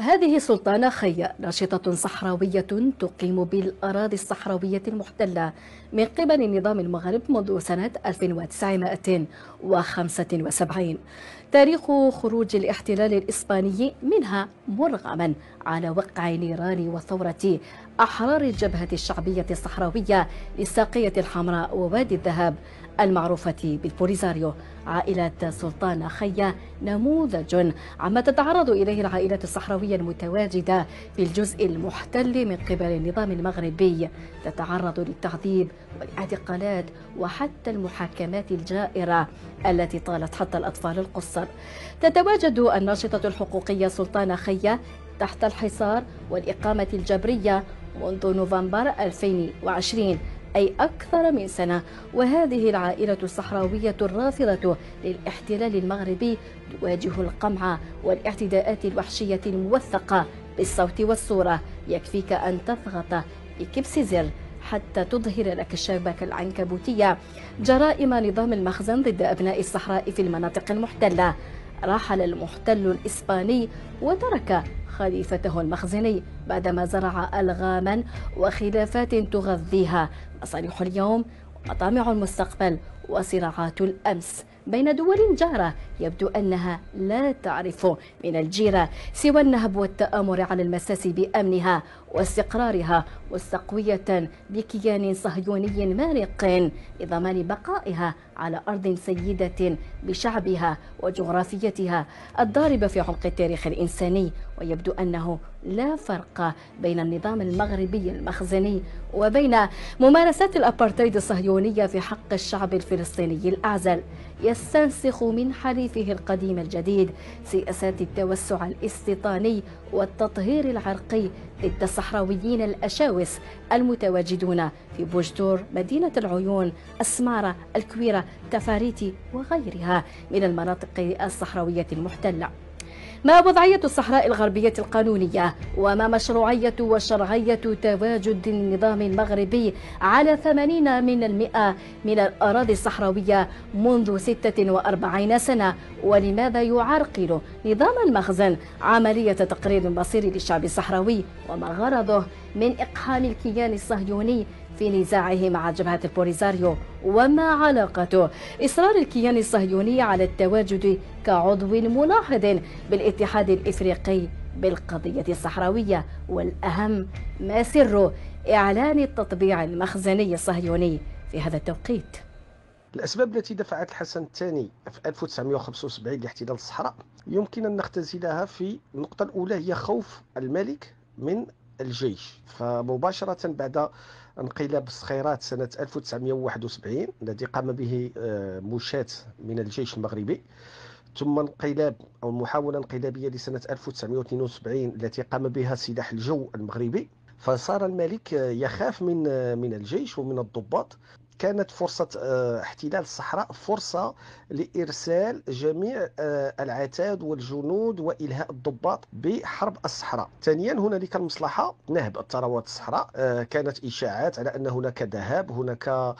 هذه سلطانة خيا ناشطة صحراوية تقيم بالأراضي الصحراوية المحتلة من قبل النظام المغرب منذ سنة 1975 تاريخ خروج الاحتلال الإسباني منها مرغما على وقع نيران وثورة أحرار الجبهة الشعبية الصحراوية للساقية الحمراء ووادي الذهب. المعروفة بالبوليزاريو عائلة سلطان خيا نموذج. عما تتعرض إليه العائلات الصحراوية المتواجدة في الجزء المحتل من قبل النظام المغربي. تتعرض للتعذيب والاعتقالات وحتى المحاكمات الجائرة التي طالت حتى الأطفال القصر. تتواجد الناشطة الحقوقية سلطان خيا تحت الحصار والإقامة الجبرية منذ نوفمبر 2020 أي أكثر من سنة. وهذه العائلة الصحراوية الرافضة للاحتلال المغربي تواجه القمع والاعتداءات الوحشية الموثقة بالصوت والصورة. يكفيك أن تضغط بكبس زر حتى تظهر لك الشبكة العنكبوتية. جرائم نظام المخزن ضد أبناء الصحراء في المناطق المحتلة. رحل المحتل الإسباني وترك خليفته المخزني بعدما زرع ألغاما وخلافات تغذيها. مصالح اليوم ومطامع المستقبل وصراعات الأمس. بين دول جارة يبدو أنها لا تعرف من الجيرة سوى النهب والتآمر على المساس بأمنها واستقرارها مستقوية بكيان صهيوني مارق لضمان بقائها على أرض سيدة بشعبها وجغرافيتها. الضاربة في عمق التاريخ الإنساني ويبدو أنه لا فرق بين النظام المغربي المخزني وبين ممارسات الأبارتايد الصهيونية في حق الشعب الفلسطيني الأعزل. يستنسخ من حليفه القديم الجديد سياسات التوسع الاستيطاني والتطهير العرقي ضد الصحراويين الأشاوس المتواجدون في بوجدور مدينة العيون أسمارة الكويرة تفاريتي وغيرها من المناطق الصحراوية المحتلة. ما وضعية الصحراء الغربية القانونية؟ وما مشروعية وشرعية تواجد النظام المغربي على ثمانين من المئة من الأراضي الصحراوية منذ ستة وأربعين سنة؟ ولماذا يعرقل نظام المخزن عملية تقرير مصيري للشعب الصحراوي وما غرضه من إقحام الكيان الصهيوني في نزاعه مع جبهة البوليزاريو وما علاقة إصرار الكيان الصهيوني على التواجد كعضو مناهض بالاتحاد الإفريقي بالقضية الصحراوية. والأهم ما سر إعلان التطبيع المخزني الصهيوني في هذا التوقيت. الأسباب التي دفعت الحسن الثاني في 1975 لاحتلال الصحراء يمكن أن نختزلها في النقطة الأولى هي خوف الملك من الجيش. فمباشرة بعد انقلاب الصخيرات سنة 1971 الذي قام به آه، موشاة من الجيش المغربي. ثم انقلاب أو محاولة انقلابية لسنة 1972 التي قام بها سلاح الجو المغربي. فصار الملك يخاف من من الجيش ومن الضباط. كانت فرصة آه، احتلال الصحراء فرصة لإرسال جميع آه، العتاد والجنود وإلهاء الضباط بحرب الصحراء. ثانيا هنالك المصلحة. نهب الثروات الصحراء آه، كانت إشاعات على أن هناك ذهب هناك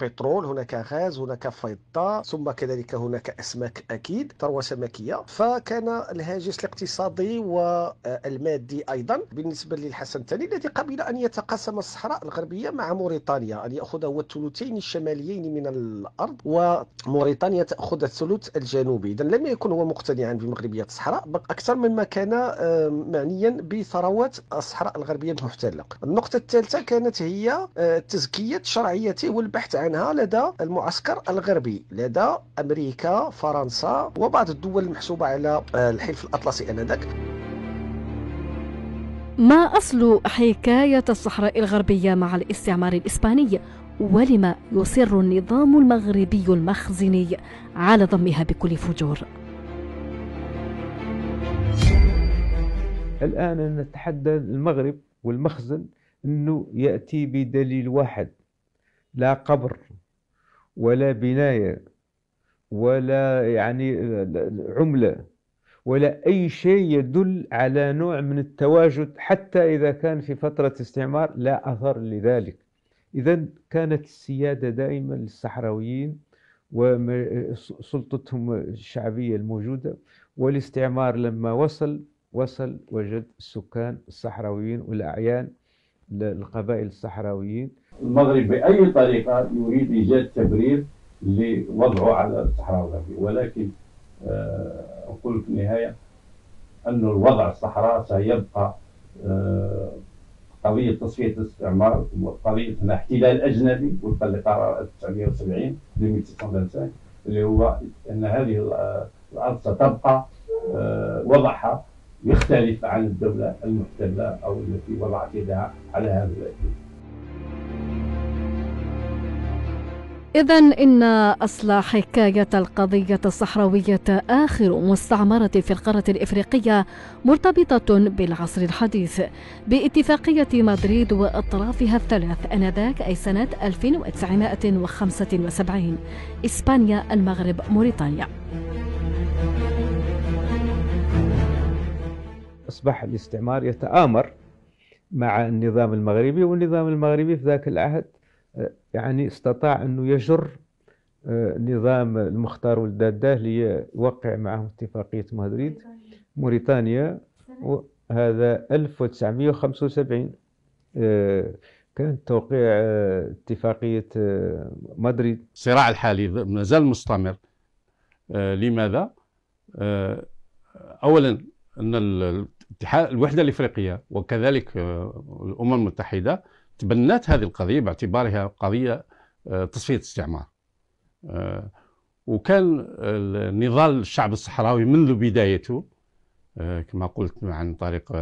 بترول هناك غاز هناك فضة ثم كذلك هناك أسماك أكيد ثروة سمكية. فكان الهاجس الاقتصادي والمادي أيضا. بالنسبة للحسن الثاني الذي قبل أن يتقاسم الصحراء الغربية مع موريتانيا أن يأخذ هو الثلثين الشماليين من الأرض وموريتانيا تأخذ الثلث الجنوبي. إذا لم يكن هو مقتنعا بمغربية الصحراء أكثر مما كان معنيا بثروات الصحراء الغربية المحتلة. النقطة الثالثة كانت هي آه، تزكية شرعيته والبحث عنها لدى المعسكر الغربي لدى أمريكا فرنسا وبعض الدول المحسوبة على آه، الحلف الأطلسي آنذاك. ما أصل حكاية الصحراء الغربية مع الاستعمار الإسباني؟ ولما يصر النظام المغربي المخزني على ضمها بكل فجور. الآن نتحدى المغرب والمخزن أنه يأتي بدليل واحد. لا قبر ولا بناية ولا يعني عملة ولا أي شيء يدل على نوع من التواجد حتى إذا كان في فترة استعمار لا أثر لذلك. إذا كانت السيادة دائما للصحراويين وسلطتهم الشعبية الموجودة والاستعمار لما وصل وصل وجد السكان الصحراويين والأعيان القبائل الصحراويين. المغرب بأي طريقة يريد إيجاد تبرير لوضعه على الصحراء الغربية؟ ولكن آه، أقول في النهاية أن الوضع الصحراء سيبقى آه، قضية تصفية الاستعمار وقضية احتلال أجنبي وفقا لقرار 1970 1925 اللي هو أن هذه الأرض ستبقى آه، وضعها يختلف عن الدولة المحتلة أو التي وضعت يدها على هذا الأكيد إذا إن أصل حكاية القضية الصحراوية آخر مستعمرة في القارة الإفريقية مرتبطة بالعصر الحديث. باتفاقية مدريد وأطرافها الثلاث آنذاك أي سنة 1975 إسبانيا المغرب موريتانيا. أصبح الاستعمار يتآمر مع النظام المغربي والنظام المغربي في ذاك العهد يعني استطاع أنه يجر آه، نظام المختار والداداه ليوقع معه اتفاقية مدريد موريتانيا وهذا 1975 آه، كان توقيع آه، اتفاقية مدريد الصراع الحالي ما زال مستمر لماذا؟ أولا أن الوحدة الإفريقية وكذلك الأمم المتحدة تبنت هذه القضية باعتبارها قضية آه، تصفية استعمار. آه، وكان نضال الشعب الصحراوي منذ بدايته آه، كما قلت عن طريق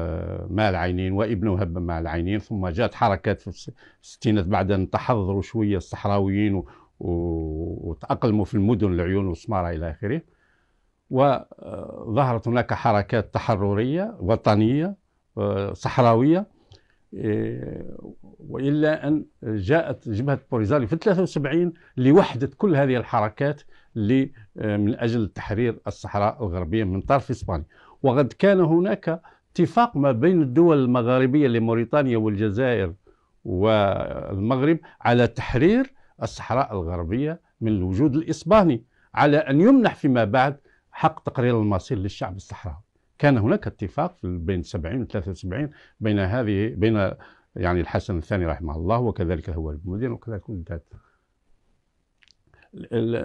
ماء العينين وابنه هب ماء العينين ثم جاءت حركات في الستينات بعد أن تحضروا شوية الصحراويين وتأقلموا في المدن العيون والسمارة إلى آخره. وظهرت هناك حركات تحررية وطنية صحراوية. وإلا أن جاءت جبهة بوريزالي في 73 لوحدة كل هذه الحركات آه، من أجل تحرير الصحراء الغربية من طرف إسبانيا. وقد كان هناك اتفاق ما بين الدول المغاربيه لموريتانيا والجزائر والمغرب على تحرير الصحراء الغربية من الوجود الإسباني على أن يمنح فيما بعد حق تقرير المصير للشعب الصحراوي. كان هناك اتفاق بين 70 و 73 بين هذه بين يعني الحسن الثاني رحمه الله وكذلك هو المدين وكذلك ولدات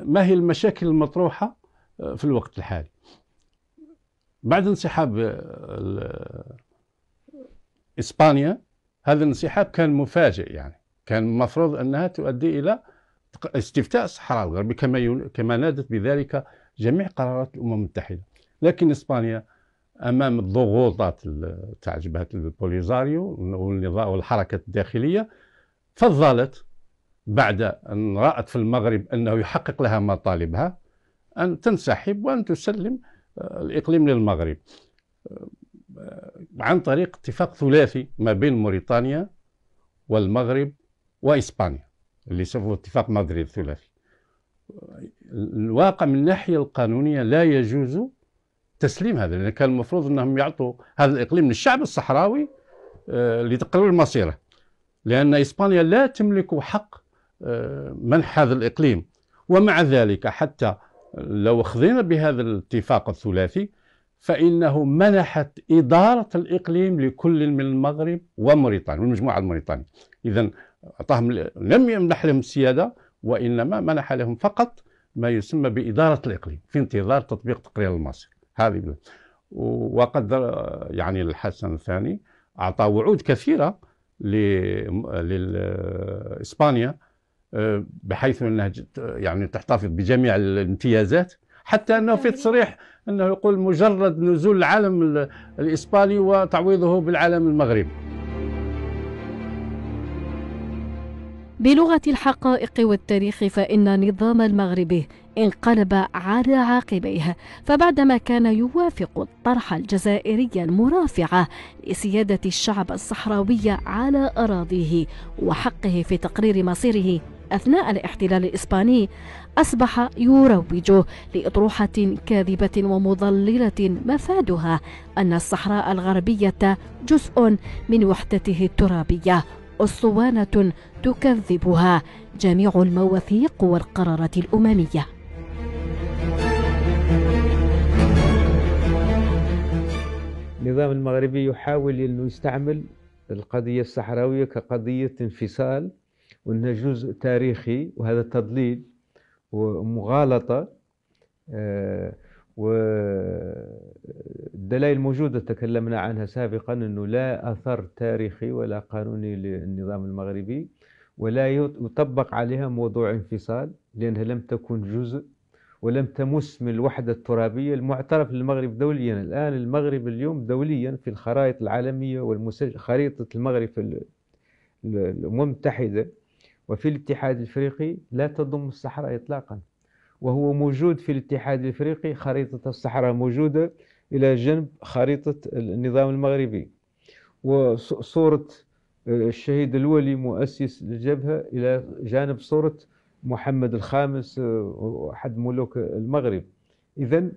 ما هي المشاكل المطروحة آه، في الوقت الحالي؟ بعد انسحاب آه، إسبانيا هذا الانسحاب كان مفاجئ يعني. كان المفروض أنها تؤدي إلى استفتاء الصحراء الغربي كما كما نادت بذلك جميع قرارات الأمم المتحدة. لكن إسبانيا أمام الضغوطات تاع جبهة البوليزاريو والحركة الداخلية فضلت بعد أن رأت في المغرب أنه يحقق لها مطالبها أن تنسحب وأن تسلم آه، الإقليم للمغرب. آه، عن طريق اتفاق ثلاثي ما بين موريتانيا والمغرب وإسبانيا اللي يسموه اتفاق مدريد الثلاثي الواقع من الناحية القانونية لا يجوز تسليم هذا لأن كان المفروض إنهم يعطوا هذا الإقليم للشعب الصحراوي آه، لتقرير مصيره لأن إسبانيا لا تملك حق آه، منح هذا الإقليم. ومع ذلك حتى لو خذينا بهذا الاتفاق الثلاثي فإنه منحت إدارة الإقليم لكل من المغرب وموريتانيا والمجموعه الموريتانيه اذا أعطاهم لم يمنح لهم السياده وإنما منح لهم فقط ما يسمى بإدارة الإقليم في انتظار تطبيق تقرير المصير. هذه. وقد يعني الحسن الثاني أعطى وعود كثيرة لإسبانيا آه، بحيث أنها يعني تحتفظ بجميع الامتيازات حتى أنه في تصريح أنه يقول مجرد نزول العالم الإسباني وتعويضه بالعالم المغربي. بلغة الحقائق والتاريخ فإن النظام المغربي انقلب على عاقبيه فبعدما كان يوافق الطرح الجزائري المرافعة لسيادة الشعب الصحراوي على أراضيه وحقه في تقرير مصيره أثناء الاحتلال الإسباني أصبح يروج لأطروحة كاذبة ومضللة مفادها أن الصحراء الغربية جزء من وحدته الترابية أسطوانة تكذبها جميع المواثيق والقرارات الأممية. النظام المغربي يحاول أنه يستعمل القضية الصحراوية كقضية انفصال وأنها جزء تاريخي وهذا تضليل ومغالطة آه، والدلائل موجودة تكلمنا عنها سابقا أنه لا أثر تاريخي ولا قانوني للنظام المغربي ولا يطبق عليها موضوع انفصال لأنها لم تكن جزء ولم تمس من الوحدة الترابية المعترف للمغرب دوليا. الآن المغرب اليوم دوليا في الخرائط العالمية والمسج... خريطة المغرب في الأمم المتحدة وفي الاتحاد الإفريقي لا تضم الصحراء اطلاقا. وهو موجود في الاتحاد الإفريقي خريطة الصحراء موجودة إلى جنب خريطة النظام المغربي. وصورة الشهيد الولي مؤسس الجبهة إلى جانب صورة محمد الخامس أحد ملوك المغرب. اذا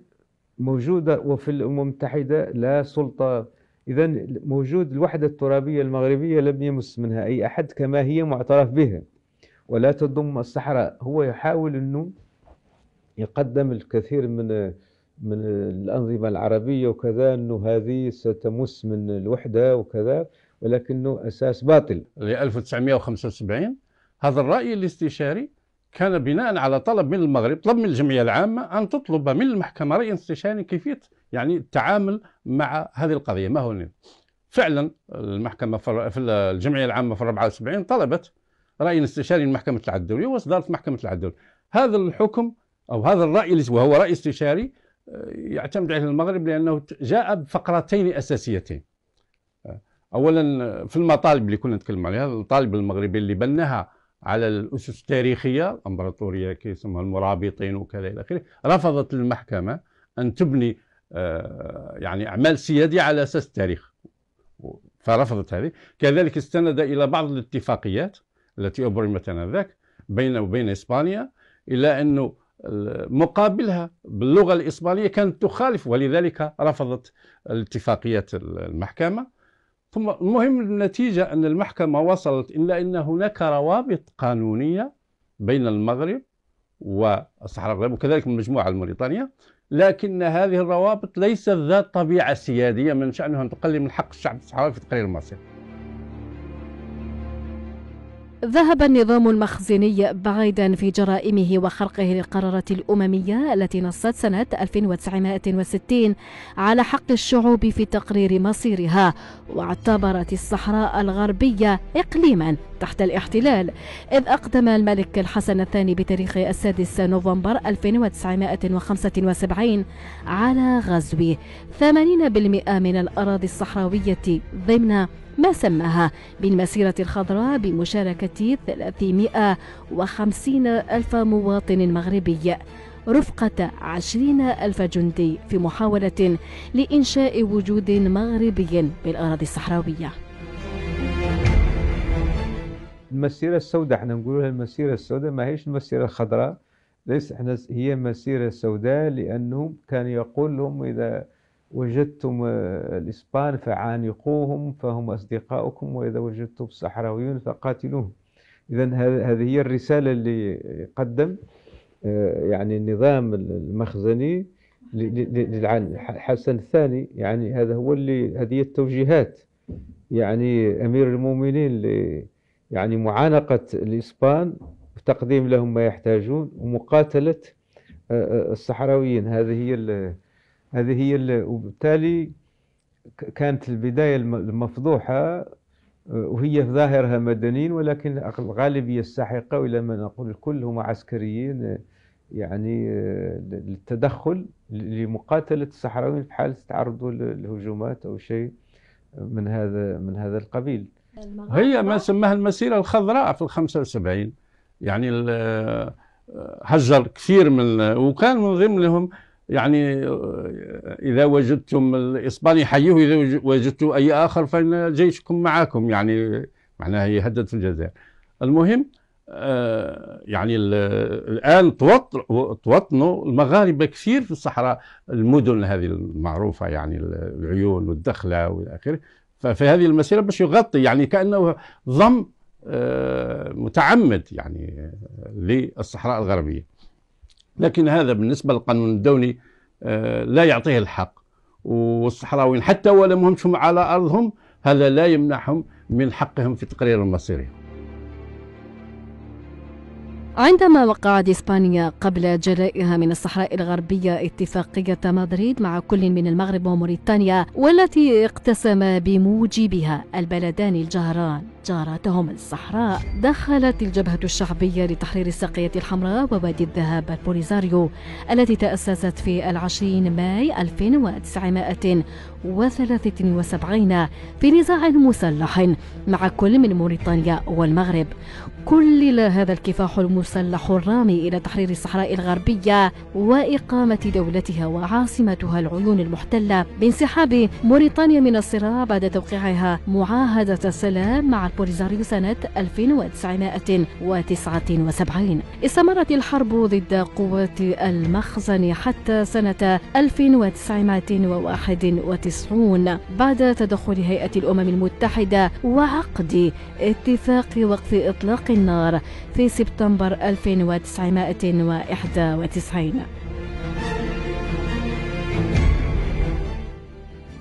موجودة وفي الأمم المتحدة لا سلطة. اذا موجود الوحدة الترابية المغربية لم يمس منها أي أحد كما هي معترف بها. ولا تضم الصحراء. هو يحاول أنه يقدم الكثير من من الأنظمة العربية وكذا أنه هذه ستمس من الوحدة وكذا ولكنه أساس باطل. ل 1975 هذا الرأي الاستشاري كان بناء على طلب من المغرب طلب من الجمعية العامة أن تطلب من المحكمة رأي استشاري كيفية يعني التعامل مع هذه القضية. ما هو فعلا المحكمة في الجمعية العامة في 74 طلبت رأي استشاري من محكمة العدل الدوليه واصدرت محكمة العدل هذا الحكم أو هذا الرأي وهو رأي استشاري آه، يعتمد عليه المغرب لأنه جاء بفقرتين أساسيتين. آه، اولا في المطالب اللي كنا نتكلم عليها الطالب المغربي اللي بناها على الأسس التاريخية الأمبراطورية كيسموها المرابطين وكذا إلى آخره رفضت المحكمه أن تبني آه، يعني أعمال سيادية على أساس التاريخ. فرفضت هذه. كذلك استند إلى بعض الاتفاقيات التي أبرمت آنذاك بين وبين إسبانيا إلا أنه مقابلها باللغة الإسبانية كانت تخالف ولذلك رفضت الاتفاقيات المحكمة. ثم المهم النتيجة أن المحكمة وصلت إلا أن هناك روابط قانونية بين المغرب والصحراء الغربية وكذلك المجموعة الموريتانية. لكن هذه الروابط ليست ذات طبيعة سيادية من شأنها أن تقلل من حق الشعب الصحراوي في تقرير المصير ذهب النظام المخزني بعيدا في جرائمه وخرقه للقرارات الأممية التي نصت سنة 1960 على حق الشعوب في تقرير مصيرها واعتبرت الصحراء الغربية إقليما تحت الاحتلال إذ أقدم الملك الحسن الثاني بتاريخ السادس نوفمبر 1975 على غزو 80% من الأراضي الصحراوية ضمن ما سماها بالمسيرة الخضراء بمشاركة 350 ألف مواطن مغربي رفقة عشرين ألف جندي في محاولة لإنشاء وجود مغربي بالأراضي الصحراوية. المسيرة السوداء إحنا نقولها المسيرة السوداء ما هيش المسيرة الخضراء ليس إحنا هي مسيرة سوداء لأنه كان يقول لهم إذا وجدتم آه، الإسبان فعانقوهم فهم أصدقاؤكم وإذا وجدتم الصحراويون فقاتلوهم. إذا هذه هي الرسالة اللي قدم آه، يعني النظام المخزني للحسن الثاني. يعني هذا هو اللي هذه التوجيهات. يعني أمير المؤمنين يعني معانقة الإسبان وتقديم لهم ما يحتاجون ومقاتلة آه، الصحراويين. هذه هي هذه هي وبالتالي كانت البداية المفضوحة آه، وهي في ظاهرها مدنيين ولكن الغالبية الساحقة وإلى ما نقول الكل هم عسكريين آه، يعني آه، للتدخل لمقاتلة الصحراويين في حال تعرضوا للهجومات أو شيء من هذا من هذا القبيل. هي ما سماها المسيرة الخضراء في ال 75 يعني هجر كثير من وكان من ضمنهم يعني إذا وجدتم الإسباني حيوه إذا وجدتم أي آخر فإن جيشكم معكم. يعني معناها يهدد في الجزائر. المهم آه، يعني الآن توطنوا المغاربة كثير في الصحراء المدن هذه المعروفة يعني العيون والدخلة وإلى آخره. ففي هذه المسيرة باش يغطي يعني كأنه ضم آه، متعمد يعني للصحراء الغربية. لكن هذا بالنسبة للقانون الدولي آه، لا يعطيه الحق. والصحراويين حتى ولم همشهم على أرضهم هذا لا يمنعهم من حقهم في تقرير مصيرهم. عندما وقعت إسبانيا قبل جلائها من الصحراء الغربية اتفاقية مدريد مع كل من المغرب وموريتانيا والتي اقتسم بموجبها البلدان الجهران. جارتهم الصحراء دخلت الجبهة الشعبية لتحرير الساقية الحمراء ووادي الذهب البوليزاريو التي تأسست في العشرين ماي 1973 في نزاع مسلح مع كل من موريتانيا والمغرب. كلل هذا الكفاح المسلح الرامي إلى تحرير الصحراء الغربية وإقامة دولتها وعاصمتها العيون المحتلة بانسحاب موريتانيا من الصراع بعد توقيعها معاهدة السلام مع البوليزاريو سنة 1979 استمرت الحرب ضد قوات المخزن حتى سنة 1991 بعد تدخل هيئة الأمم المتحدة وعقد اتفاق وقف إطلاق النار في سبتمبر 1991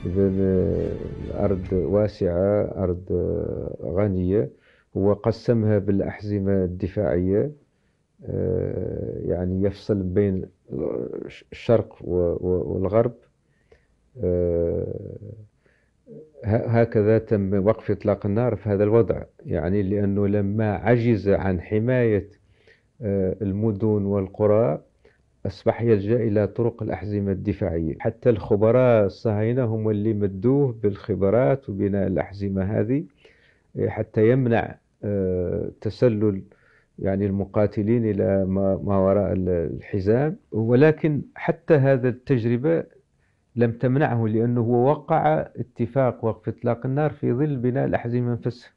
إذا الأرض واسعة أرض غنية هو قسمها بالأحزمة الدفاعية آه، يعني يفصل بين الشرق والغرب. هكذا تم وقف إطلاق النار في هذا الوضع. يعني لأنه لما عجز عن حماية آه، المدن والقرى أصبح يلجأ إلى طرق الأحزمة الدفاعية. حتى الخبراء الصهاينة هم اللي مدوه بالخبرات وبناء الأحزمة هذه آه، حتى يمنع آه، تسلل يعني المقاتلين إلى ما وراء الحزام. ولكن حتى هذا التجربة لم تمنعه لأنه وقع اتفاق وقف إطلاق النار في ظل بناء الأحزمة نفسها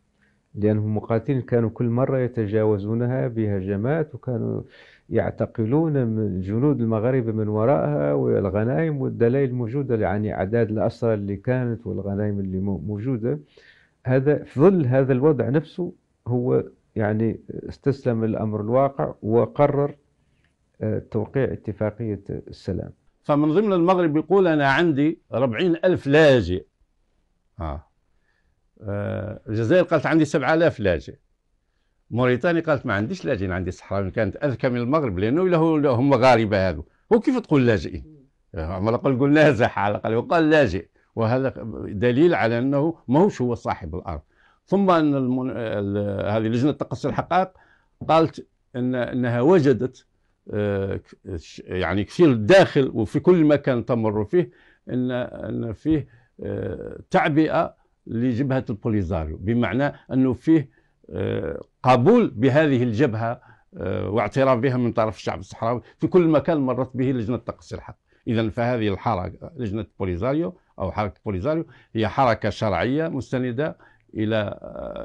لأنهم المقاتلين كانوا كل مرة يتجاوزونها بهجمات وكانوا يعتقلون الجنود المغاربة من وراءها والغنائم والدلائل موجودة يعني أعداد الأسرى اللي كانت والغنائم اللي موجودة. هذا في ظل هذا الوضع نفسه هو يعني استسلم الأمر الواقع وقرر آه، توقيع اتفاقية السلام. فمن ضمن المغرب يقول أنا عندي ربعين ألف لاجئ آه. آه. الجزائر قالت عندي سبعة آلاف لاجئ موريتانيا قالت ما عنديش لاجئين عندي صحراوي كانت أذكى من المغرب لأنه له هم مغاربة هذو هو كيف تقول لاجئين؟ على الاقل قول نازح على الأقل وقال لاجئ وهذا دليل على أنه ماهوش هو صاحب الأرض ثم أن المن... هذه لجنة تقصي الحقائق قالت ان إنها وجدت آه، يعني كثير داخل وفي كل مكان تمر فيه إن إن فيه آه، تعبئة لجبهة البوليزاريو. بمعنى أنه فيه آه، قبول بهذه الجبهة واعتراف بها من طرف الشعب الصحراوي في كل مكان مرت به لجنة تقصي الحق. اذا فهذه الحركة لجنة بوليزاريو أو حركة بوليزاريو هي حركة شرعية مستندة إلى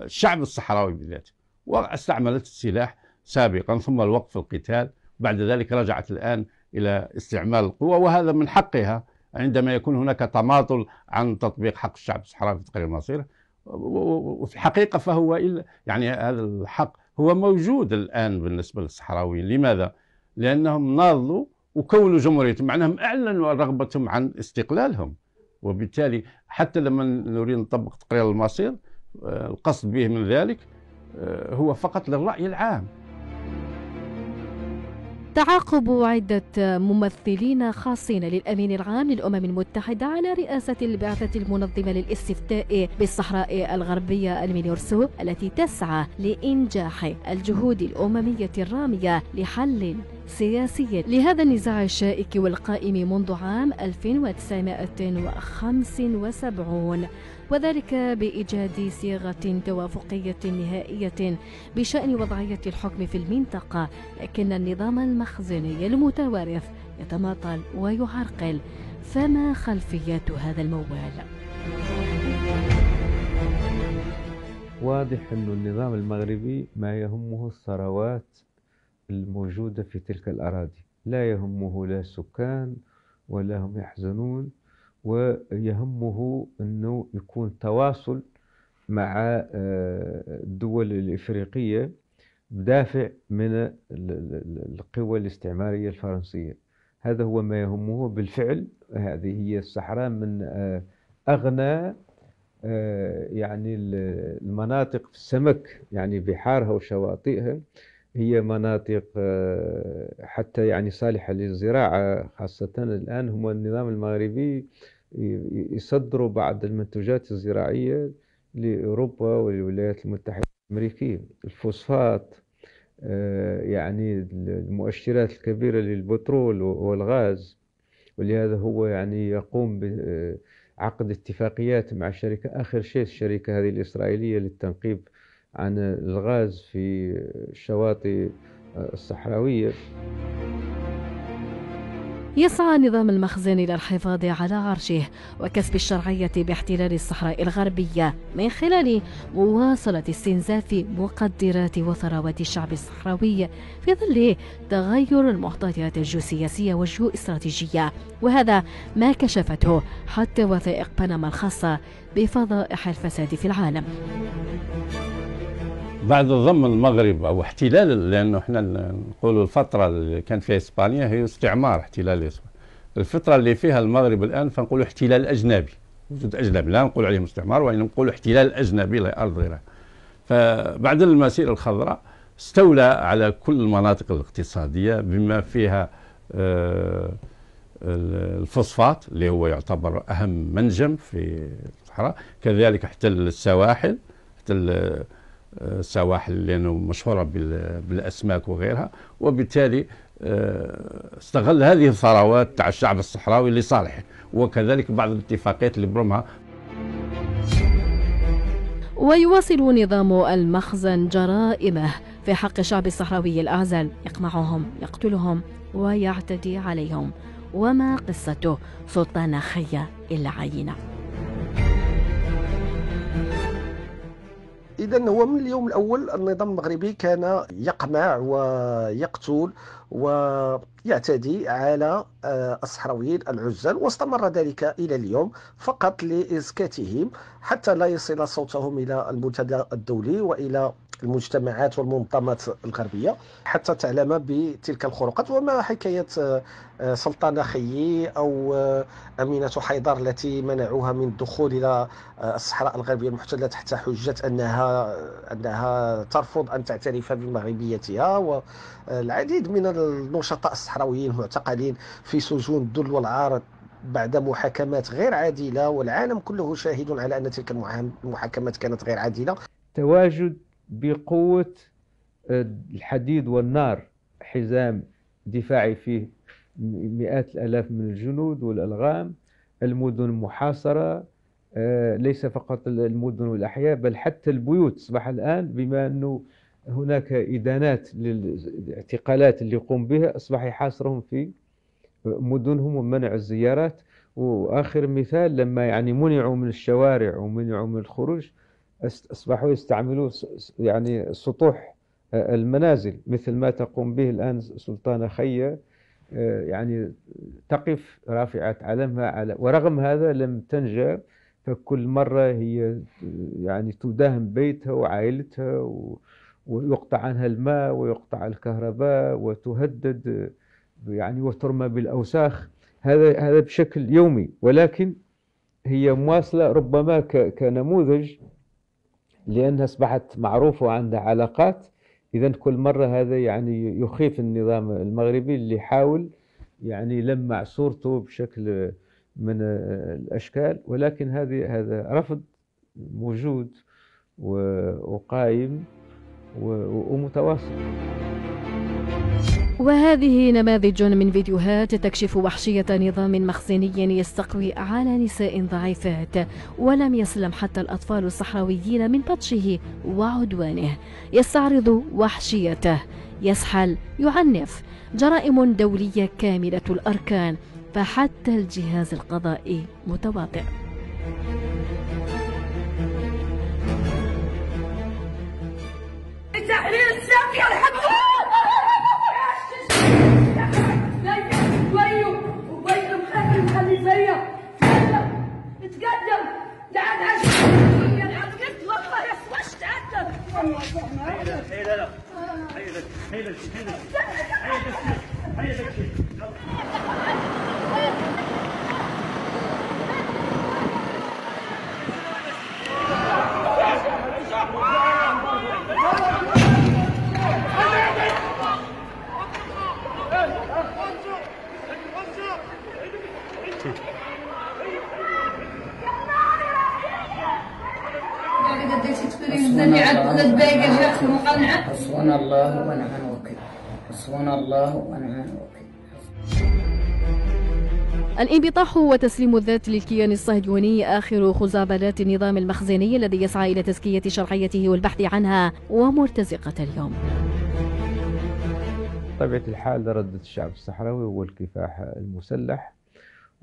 الشعب الصحراوي بذاته واستعملت السلاح سابقا ثم الوقف القتال بعد ذلك رجعت الآن إلى استعمال القوة وهذا من حقها عندما يكون هناك تماطل عن تطبيق حق الشعب الصحراوي في تقرير المصير. وفي الحقيقة فهو إلا يعني هذا الحق هو موجود الآن بالنسبة للصحراويين. لماذا؟ لأنهم ناضلوا وكونوا جمهوريتهم معناهم أعلنوا رغبتهم عن استقلالهم. وبالتالي حتى لما نريد نطبق تقرير المصير آه، القصد به من ذلك آه، هو فقط للرأي العام. تعاقب عدة ممثلين خاصين للأمين العام للأمم المتحدة على رئاسة البعثة المنظمة للاستفتاء بالصحراء الغربية المينورسو التي تسعى لإنجاح الجهود الأممية الرامية لحل سياسي لهذا النزاع الشائك والقائم منذ عام 1975 وذلك بإيجاد صيغة توافقية نهائية بشأن وضعية الحكم في المنطقة لكن النظام المخزني المتوارث يتماطل ويعرقل. فما خلفية هذا الموال؟ واضح أن النظام المغربي ما يهمه الثروات الموجودة في تلك الأراضي. لا يهمه لا السكان ولا هم يحزنون. ويهمه أنه يكون تواصل مع آه، الدول الإفريقية بدافع من القوى الاستعمارية الفرنسية. هذا هو ما يهمه. بالفعل هذه هي الصحراء من آه، أغنى آه، يعني المناطق في السمك يعني بحارها وشواطئها. هي مناطق آه، حتى يعني صالحة للزراعة خاصة الآن هم النظام المغربي يصدروا بعض المنتوجات الزراعية لأوروبا والولايات المتحدة الأمريكية. الفوسفات آه، يعني المؤشرات الكبيرة للبترول والغاز. ولهذا هو يعني يقوم بعقد اتفاقيات مع شركة آخر شيء الشركة هذه الإسرائيلية للتنقيب عن الغاز في الشواطئ الصحراوية. يسعى نظام المخزن إلى الحفاظ على عرشه وكسب الشرعية باحتلال الصحراء الغربية من خلال مواصلة استنزاف مقدرات وثروات الشعب الصحراوي في ظل تغير المعطيات الجيوسياسية والجيوستراتيجية وهذا ما كشفته حتى وثائق بنما الخاصة بفضائح الفساد في العالم. بعد ضم المغرب أو احتلال لأنه إحنا نقولوا الفترة اللي كان فيها إسبانيا هي استعمار احتلال إسبانيا. الفترة اللي فيها المغرب الآن فنقولوا احتلال أجنبي وجود أجنبي لا نقول عليه استعمار وإنما نقول احتلال أجنبي لأرض غيرها فبعد المسيره الخضراء استولى على كل المناطق الاقتصادية بما فيها آه، الفوسفات اللي هو يعتبر أهم منجم في الصحراء كذلك احتل السواحل احتل السواحل لأنه مشهورة بالأسماك وغيرها وبالتالي آه، استغل هذه الثروات تاع الشعب الصحراوي لصالحه. وكذلك بعض الاتفاقيات اللي برمها ويواصل نظام المخزن جرائمه في حق الشعب الصحراوي الأعزل. يقمعهم يقتلهم ويعتدي عليهم. وما قصته سلطان خيا إلا اذا هو من اليوم الأول النظام المغربي كان يقمع ويقتل ويعتدي على آه، الصحراويين العزل واستمر ذلك إلى اليوم فقط لإسكاتهم حتى لا يصل صوتهم إلى المنتدى الدولي وإلى المجتمعات والمنظمات الغربية حتى تعلم بتلك الخروقات وما حكاية آه، سلطانه خيي أو آه، أمينة حيدر التي منعوها من الدخول إلى آه، الصحراء الغربية المحتلة تحت حجة أنها أنها ترفض أن تعترف بمغربيتها. والعديد من النشطاء الصحراويين معتقلين في سجون الذل والعار بعد محاكمات غير عادلة والعالم كله شاهد على أن تلك المحاكمات كانت غير عادلة. تواجد بقوة آه، الحديد والنار حزام دفاعي فيه مئات الآلاف من الجنود والألغام. المدن محاصرة آه، ليس فقط المدن والأحياء بل حتى البيوت. أصبح الآن بما أنه هناك إدانات للاعتقالات اللي يقوم بها أصبح يحاصرهم في مدنهم ومنع الزيارات. وآخر مثال لما يعني منعوا من الشوارع ومنعوا من الخروج أصبحوا يستعملوا يعني سطوح آه، المنازل مثل ما تقوم به الآن سلطانة خية آه، يعني تقف رافعة علمها على ورغم هذا لم تنجى فكل مرة هي يعني تداهم بيتها وعائلتها ويقطع عنها الماء ويقطع الكهرباء وتهدد يعني وترمى بالأوساخ. هذا هذا بشكل يومي ولكن هي مواصلة ربما كنموذج لأنها أصبحت معروفة وعندها علاقات. إذا كل مرة هذا يعني يخيف النظام المغربي اللي يحاول يعني يلمع صورته بشكل من الأشكال. ولكن هذه هذا رفض موجود وقائم ومتواصل. وهذه نماذج من فيديوهات تكشف وحشية نظام مخزني يستقوي على نساء ضعيفات ولم يسلم حتى الأطفال الصحراويين من بطشه وعدوانه. يستعرض وحشيته. يسحل يعنف. جرائم دولية كاملة الأركان فحتى الجهاز القضائي متواطئ تحرير الساقية الحمد حيلك حسبنا الله ونعم الوكيل. حسبنا الله ونعم الوكيل. الانبطاح وتسليم الذات للكيان الصهيوني آخر خزعبلات النظام المخزني الذي يسعى إلى تزكية شرعيته والبحث عنها ومرتزقة اليوم. طبيعة الحال ردة الشعب الصحراوي هو الكفاح المسلح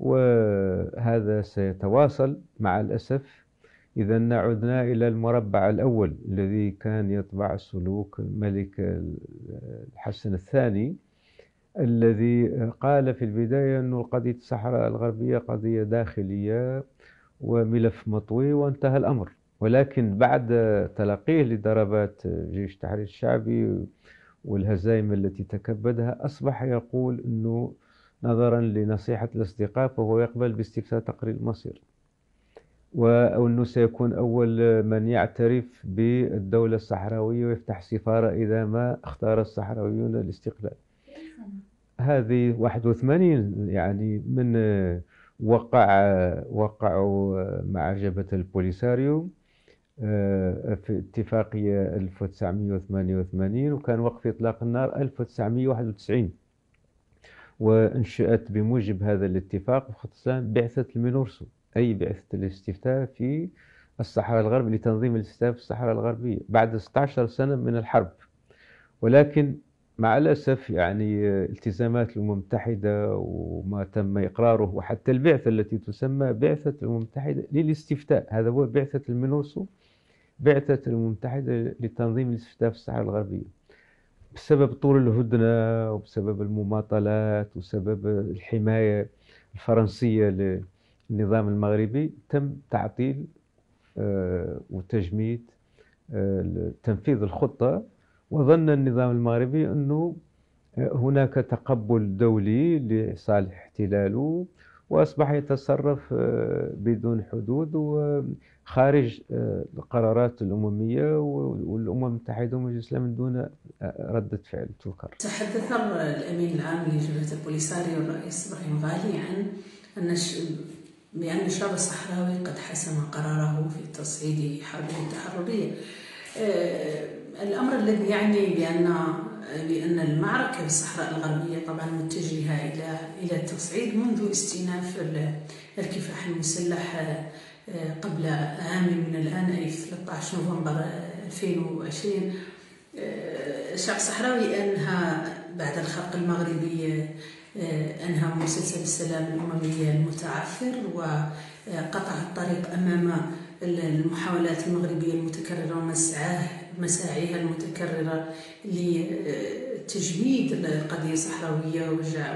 وهذا سيتواصل مع الأسف إذا عدنا إلى المربع الأول الذي كان يطبع سلوك الملك الحسن الثاني الذي قال في البداية أن قضية الصحراء الغربية قضية داخلية وملف مطوي وانتهى الأمر. ولكن بعد تلقيه لضربات جيش التحرير الشعبي والهزائم التي تكبدها أصبح يقول أنه نظرا لنصيحة الأصدقاء فهو يقبل باستفتاء تقرير المصير. وأنه سيكون أول من يعترف بالدولة الصحراوية ويفتح سفارة إذا ما اختار الصحراويون الاستقلال. هذه 81 يعني من وقع وقعوا مع جبهة البوليساريو آه، في اتفاقية 1988 وكان وقف إطلاق النار 1991 وانشأت بموجب هذا الاتفاق خصوصا بعثة المينورسو أي بعثة الاستفتاء في الصحراء الغربية لتنظيم الاستفتاء في الصحراء الغربية بعد 16 سنة من الحرب. ولكن مع الأسف يعني التزامات الأمم المتحدة وما تم إقراره وحتى البعثة التي تسمى بعثة الأمم المتحدة للاستفتاء هذا هو بعثة المينورسو بعثة الأمم المتحدة لتنظيم الاستفتاء في الصحراء الغربية. بسبب طول الهدنة وبسبب المماطلات وسبب الحماية الفرنسية للنظام المغربي تم تعطيل آه، وتجميد آه، تنفيذ الخطة وظن النظام المغربي أنه آه، هناك تقبل دولي لصالح احتلاله وأصبح يتصرف بدون حدود وخارج القرارات الأممية والأمم المتحدة ومجلس الأمن دون ردة فعل. تذكر. تحدث الأمين العام لجبهة البوليساريو الرئيس إبراهيم غالي عن أن بأن الشعب الصحراوي قد حسم قراره في تصعيد حربه التحررية آه، الأمر الذي يعني بأن بأن المعركة في الصحراء الغربية طبعا متجهة إلى إلى التصعيد منذ استئناف الكفاح المسلح آه، قبل عام من الآن أي 13 نوفمبر 2020 آه، الشعب الصحراوي أنهى بعد الخرق المغربي أنهى مسلسل السلام الأممي المتعثر وقطع الطريق أمام المحاولات المغربية المتكررة ومسعاه مساعيها المتكررة لتجميد القضية الصحراوية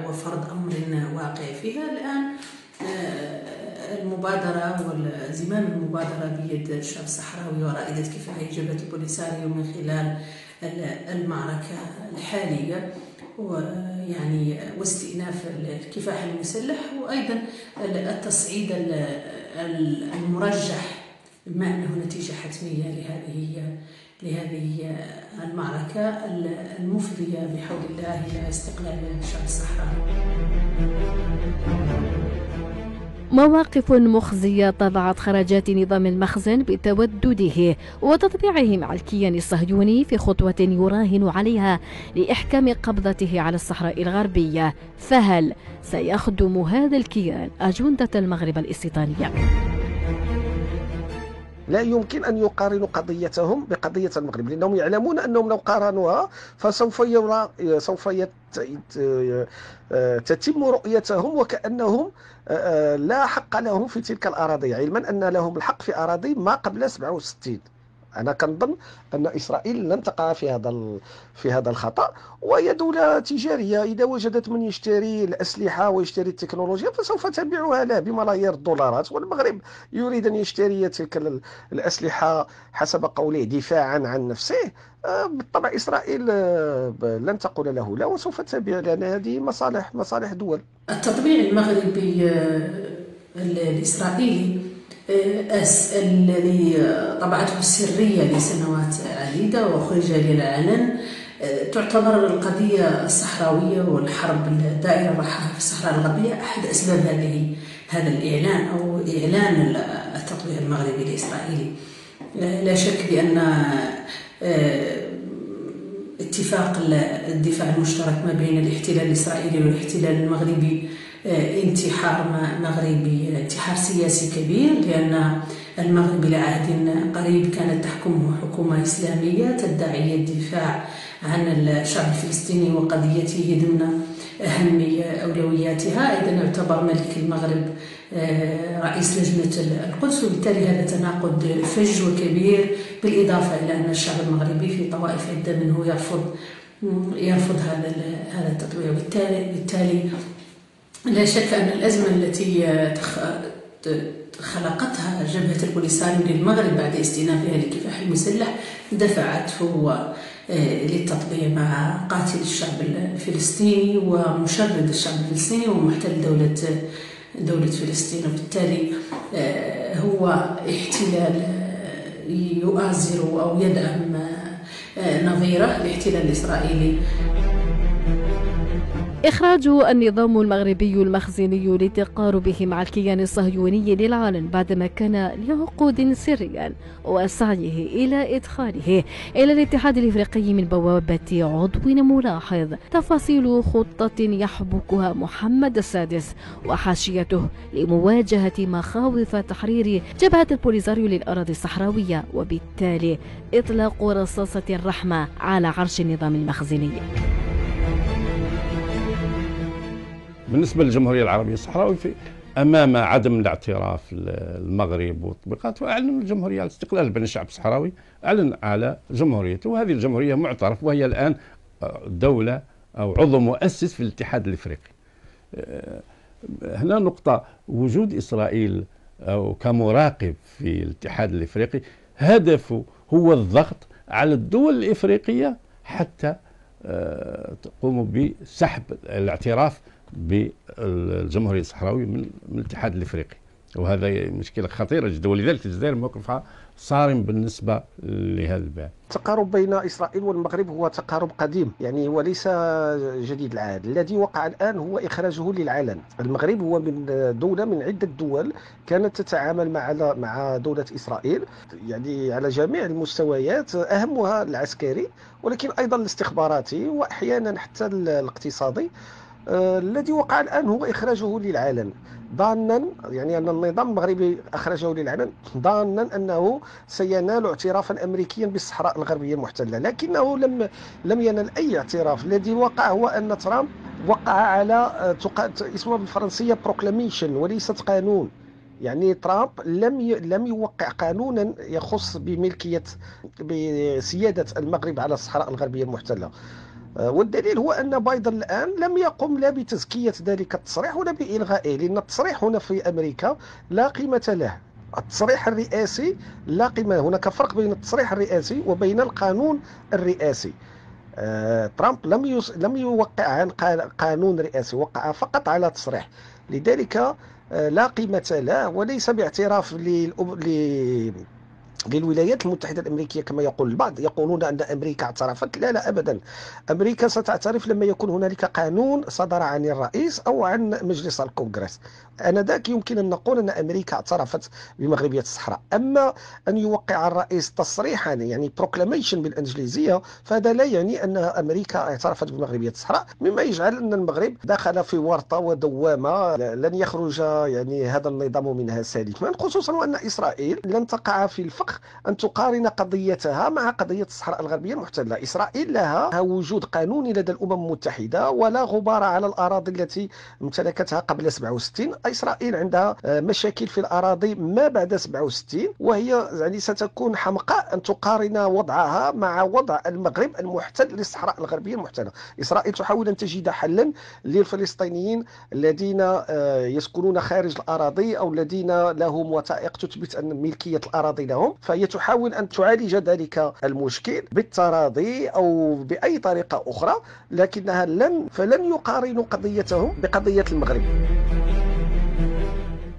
وفرض أمر واقع فيها. الآن آه، المبادرة والزمام المبادرة بيد الشعب الصحراوي ورائدة كفاية جبهة البوليساريو من خلال المعركة الحالية. ويعني واستئناف الكفاح المسلح وأيضا التصعيد المرجح بما أنه نتيجة حتمية لهذه لهذه المعركة المفضية بحول الله إلى استقلال الشعب الصحراوي. مواقف مخزية طبعت خرجات نظام المخزن بتودده وتطبيعه مع الكيان الصهيوني في خطوة يراهن عليها لإحكام قبضته على الصحراء الغربية فهل سيخدم هذا الكيان أجندة المغرب الاستيطانية؟ لا يمكن أن يقارنوا قضيتهم بقضية المغرب لأنهم يعلمون أنهم لو قارنوها فسوف يرى سوف. تتم رؤيتهم وكأنهم لا حق لهم في تلك الأراضي علما أن لهم الحق في أراضي ما قبل 67 أنا كنظن أن إسرائيل لن تقع في هذا في هذا الخطأ وهي دولة تجارية. إذا وجدت من يشتري الأسلحة ويشتري التكنولوجيا فسوف تبيعها له بملايير الدولارات. والمغرب يريد أن يشتري تلك الأسلحة حسب قوله دفاعا عن نفسه. آه، بالطبع إسرائيل آه، لن تقول له لا وسوف تبيع لنا هذه مصالح مصالح دول. التطبيع المغربي آه، الاسرائيلي الذي طبعته السريه لسنوات عديدة وخرج للعلن تعتبر القضية الصحراوية والحرب الدائرة الرحاها في الصحراء الغربية أحد أسباب هذه هذا الإعلان أو إعلان التطبيع المغربي الإسرائيلي. لا شك بأن آه، اتفاق الدفاع المشترك ما بين الاحتلال الإسرائيلي والاحتلال المغربي انتحار مغربي انتحار سياسي كبير لأن المغرب إلى عهد قريب كانت تحكمه حكومة إسلامية تدعي الدفاع عن الشعب الفلسطيني وقضيته ضمن أهم أولوياتها. أيضا يعتبر ملك المغرب آه، رئيس لجنة القدس وبالتالي هذا تناقض فج وكبير بالإضافة إلى أن الشعب المغربي في طوائف عدة منه يرفض يرفض هذا هذا التطوير وبالتالي بالتالي لا شك أن الأزمة التي خلقتها جبهة البوليساريو للمغرب بعد استئنافها للكفاح المسلح دفعته آه، للتطبيع مع قاتل الشعب الفلسطيني ومشرد الشعب الفلسطيني ومحتل دولة دولة فلسطين. وبالتالي آه، هو احتلال آه، يؤازر أو يدعم نظيره الاحتلال الإسرائيلي إخراج النظام المغربي المخزني لتقاربه مع الكيان الصهيوني للعالم بعدما كان لعقود سريا وسعيه إلى إدخاله. إلى الاتحاد الإفريقي من بوابة عضو ملاحظ تفاصيل خطة يحبكها محمد السادس وحاشيته لمواجهة مخاوف تحرير جبهة البوليزاريو للأراضي الصحراوية وبالتالي إطلاق رصاصة الرحمة على عرش النظام المخزني. بالنسبة للجمهورية العربية الصحراويه في أمام عدم الاعتراف المغرب وتطبيقاته اعلن الجمهورية على استقلال بين الشعب الصحراوي أعلن على جمهوريته وهذه الجمهورية معترف وهي الآن آه، دولة أو عضو مؤسس في الاتحاد الإفريقي. آه، هنا نقطة وجود إسرائيل أو كمراقب في الاتحاد الإفريقي هدفه هو الضغط على الدول الإفريقية حتى آه، تقوم بسحب الاعتراف بالجمهورية الصحراوية من الاتحاد الإفريقي. وهذا مشكلة خطيرة جدا. ولذلك الجزائر موقفها صارم بالنسبة لهذا الباب التقارب بين إسرائيل والمغرب هو تقارب قديم. يعني هو ليس جديد العهد. الذي وقع الآن هو إخراجه للعلن المغرب هو من دولة من عدة دول كانت تتعامل مع مع دولة إسرائيل. يعني على جميع المستويات أهمها العسكري ولكن أيضا الاستخباراتي واحيانا حتى الاقتصادي. الذي وقع الآن هو إخراجه للعلن ظانا يعني أن النظام المغربي أخرجه للعلن ظانا أنه سينال اعترافا أمريكيا بالصحراء الغربية المحتلة لكنه لم لم ينل أي اعتراف. الذي وقع هو أن ترامب وقع على آه، اسمه بالفرنسية بروكلاميشن وليست قانون. يعني ترامب لم لم يوقع قانونا يخص بملكية بسيادة المغرب على الصحراء الغربية المحتلة. آه، والدليل هو أن بايدن الآن لم يقم لا بتزكية ذلك التصريح ولا بإلغائه لأن التصريح هنا في أمريكا لا قيمة له. التصريح الرئاسي لا قيمة هناك فرق بين التصريح الرئاسي وبين القانون الرئاسي. آه، ترامب لم يس... لم يوقع عن قانون رئاسي وقع فقط على تصريح. لذلك آه، لا قيمة له وليس باعتراف للأب... للولايات المتحدة الأمريكية كما يقول البعض يقولون أن أمريكا اعترفت. لا لا أبدا. أمريكا ستعترف لما يكون هنالك قانون صدر عن الرئيس أو عن مجلس الكونغرس. آنذاك يمكن أن نقول أن أمريكا اعترفت بمغربية الصحراء. أما أن يوقع الرئيس تصريحا يعني بروكلاميشن بالإنجليزية فهذا لا يعني أن أمريكا اعترفت بمغربية الصحراء. مما يجعل أن المغرب دخل في ورطة ودوامة لن يخرج يعني هذا النظام منها سالما خصوصا وأن إسرائيل لن تقع في الفقر الوقت أن تقارن قضيتها مع قضية الصحراء الغربية المحتلة. إسرائيل لها وجود قانوني لدى الأمم المتحدة ولا غبار على الأراضي التي امتلكتها قبل 67 إسرائيل عندها آه، مشاكل في الأراضي ما بعد 67 وهي يعني ستكون حمقاء أن تقارن وضعها مع وضع المغرب المحتل للصحراء الغربية المحتلة. إسرائيل تحاول أن تجد حلا للفلسطينيين الذين آه، يسكنون خارج الأراضي أو الذين لهم وثائق تثبت أن ملكية الأراضي لهم. فهي تحاول أن تعالج ذلك المشكل بالتراضي أو بأي طريقة أخرى لكنها لن فلن يقارنوا قضيتهم بقضية المغرب.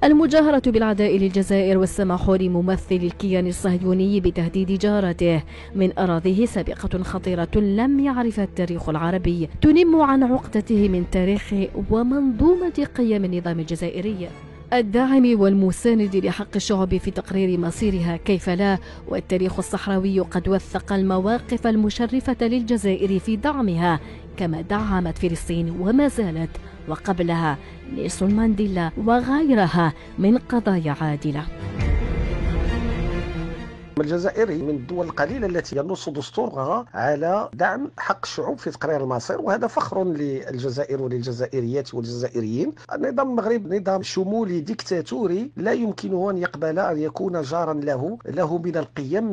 المجاهرة بالعداء للجزائر والسماح لممثل الكيان الصهيوني بتهديد جارته. من أراضيه سابقة خطيرة لم يعرفها التاريخ العربي تنم عن عقدته من تاريخ ومنظومة قيم النظام الجزائري. الداعم والمساند لحق الشعوب في تقرير مصيرها كيف لا والتاريخ الصحراوي قد وثق المواقف المشرفة للجزائر في دعمها كما دعمت فلسطين وما زالت وقبلها نيلسون مانديلا وغيرها من قضايا عادلة. الجزائر من الدول القليلة التي ينص دستورها على دعم حق الشعوب في تقرير المصير وهذا فخر للجزائر وللجزائريات والجزائريين. النظام المغربي نظام شمولي ديكتاتوري لا يمكنه أن يقبل أن يكون جارا له له من القيم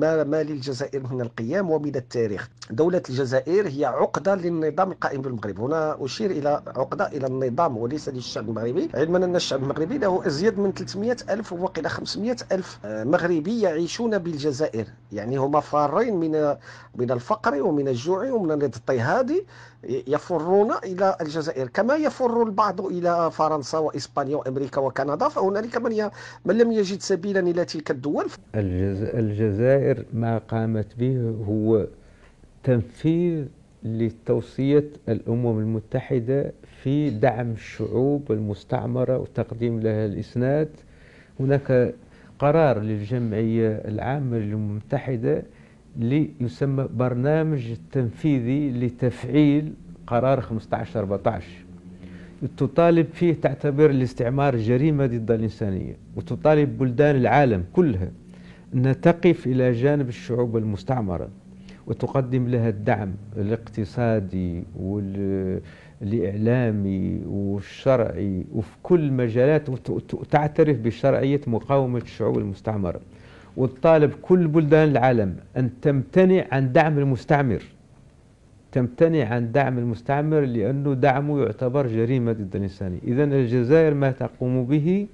ما, ما للجزائر من القيم ومن التاريخ. دولة الجزائر هي عقدة للنظام القائم بالمغرب. هنا أشير إلى عقدة إلى النظام وليس للشعب المغربي علما أن الشعب المغربي له أزيد من 300 ألف وقيل 500 ألف مغربي يعيشون يعيشون بالجزائر. يعني هما فارين من من الفقر ومن الجوع ومن الاضطهاد يفرون إلى الجزائر. كما يفر البعض إلى فرنسا وإسبانيا وأمريكا وكندا فهنالك من من لم يجد سبيلا إلى تلك الدول. الجزائر ما قامت به هو تنفيذ لتوصية الأمم المتحدة في دعم الشعوب المستعمرة وتقديم لها الإسناد. هناك قرار للجمعية العامة المتحدة ليسمى برنامج تنفيذي لتفعيل قرار 1514 تطالب فيه تعتبر الاستعمار جريمة ضد الإنسانية وتطالب بلدان العالم كلها أنها تقف إلى جانب الشعوب المستعمرة وتقدم لها الدعم الاقتصادي وال الإعلامي والشرعي وفي كل مجالات وتعترف بشرعية مقاومة الشعوب المستعمرة. وتطالب كل بلدان العالم أن تمتنع عن دعم المستعمر. تمتنع عن دعم المستعمر لأنه دعمه يعتبر جريمة ضد الإنسانية إذا الجزائر ما تقوم به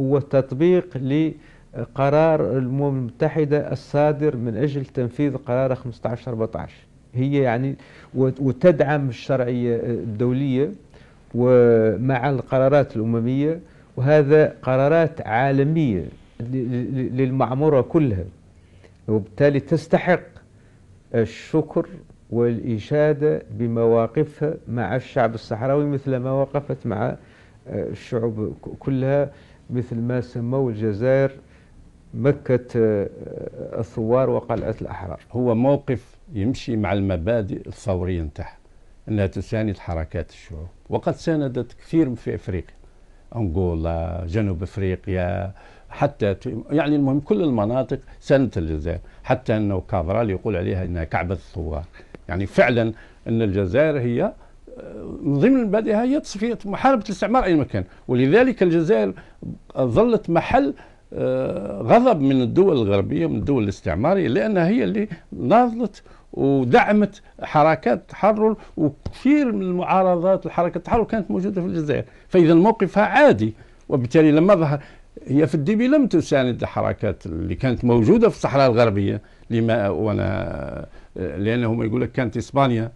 هو تطبيق لقرار الأمم المتحدة الصادر من أجل تنفيذ قرار 1514 هي يعني وتدعم الشرعية الدولية ومع القرارات الأممية وهذا قرارات عالمية للمعمورة كلها. وبالتالي تستحق الشكر والإشادة بمواقفها مع الشعب الصحراوي مثل ما وقفت مع الشعوب كلها مثل ما سموا الجزائر مكة الثوار وقلعة الأحرار. هو موقف يمشي مع المبادئ الثورية نتاعها أنها تساند حركات الشعوب. وقد ساندت كثير في أفريقيا أنغولا جنوب أفريقيا حتى يعني المهم كل المناطق ساندت الجزائر حتى أنه كافرال يقول عليها أنها كعبة الثوار. يعني فعلا أن الجزائر هي آه، من ضمن مبادئها هي تصفية محاربة الاستعمار أي مكان. ولذلك الجزائر ظلت محل غضب من الدول الغربية من الدول الاستعمارية لأنها هي اللي ناضلت ودعمت حركات التحرر وكثير من المعارضات لحركة التحرر كانت موجودة في الجزائر. فإذا موقفها عادي وبالتالي لما ظهر هي في الديبي لم تساند الحركات اللي كانت موجودة في الصحراء الغربية لما وأنا لأنهم يقول لك كانت إسبانيا.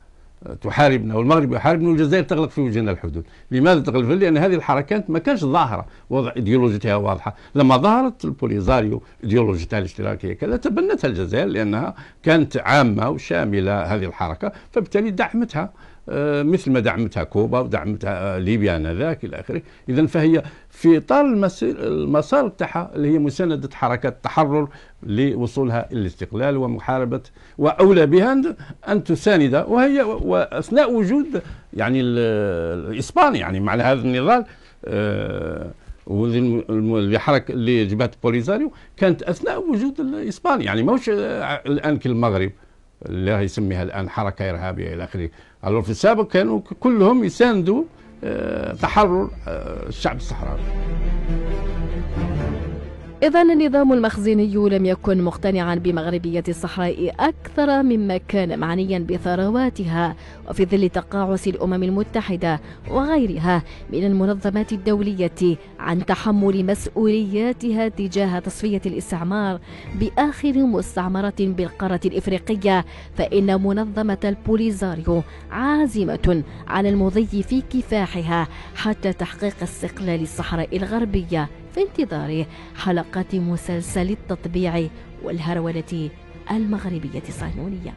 تحاربنا والمغرب يحاربنا والجزائر تغلق في وجهنا الحدود. لماذا تغلق؟ لأن هذه الحركات ما كانش ظاهرة. وضع إيديولوجيتها واضحة. لما ظهرت البوليزاريو إيديولوجيتها الاشتراكية كذا تبنتها الجزائر لأنها كانت عامة وشاملة هذه الحركة فبالتالي دعمتها. مثل ما دعمتها كوبا ودعمتها آه، ليبيا آنذاك إلى آخره، اذا فهي في اطار المسار تاعها اللي هي مساندة حركات التحرر لوصولها إلى الاستقلال ومحاربة وأولى بها ان تساند. وهي وأثناء وجود يعني الإسبان يعني مع هذا النضال آه، واللي حرك اللي جبهة بوليزاريو كانت أثناء وجود الاسباني يعني ماهوش الآن كالمغرب اللي يسميها الآن حركة إرهابية إلى آخره. في السابق كانوا كلهم يساندوا آه، تحرر آه، الشعب الصحراوي. إذا النظام المخزني لم يكن مقتنعا بمغربية الصحراء أكثر مما كان معنيا بثرواتها وفي ظل تقاعس الأمم المتحدة وغيرها من المنظمات الدولية عن تحمل مسؤولياتها تجاه تصفية الاستعمار بآخر مستعمرة بالقارة الإفريقية فإن منظمة البوليزاريو عازمة على المضي في كفاحها حتى تحقيق استقلال الصحراء الغربية في انتظار حلقات مسلسل التطبيع والهرولة المغربية الصهيونية.